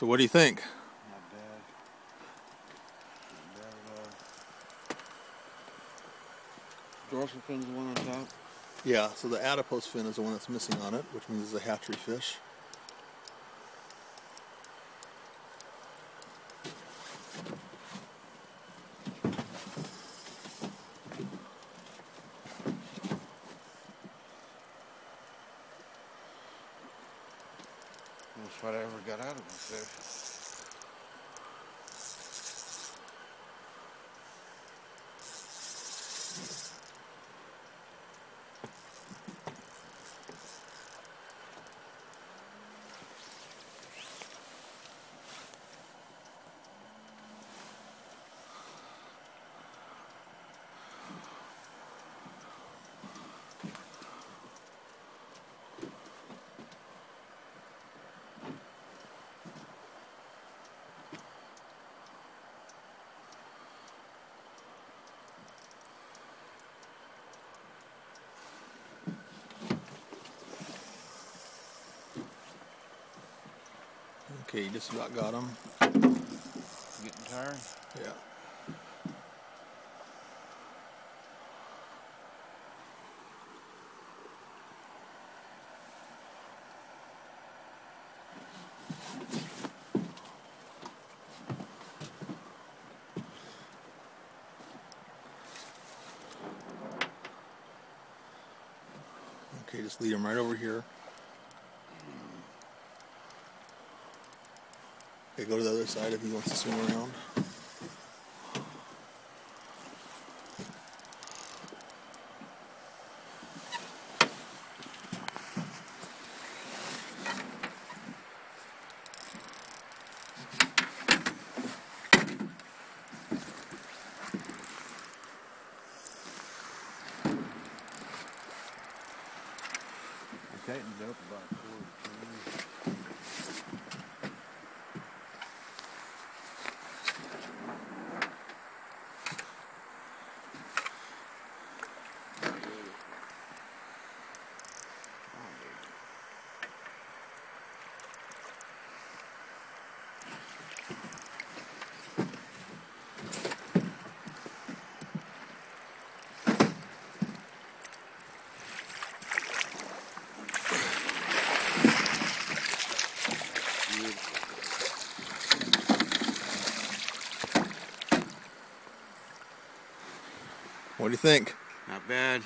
So what do you think? Not bad. Not bad at all. Dorsal fin's the one on top. Yeah, so the adipose fin is the one that's missing on it, which means it's a hatchery fish. That's what I ever got out of fish. Okay, just about got him. Getting tired? Yeah. Okay, just lead him right over here. Okay, go to the other side if he wants to swim around. Tightens up about four What do you think? Not bad.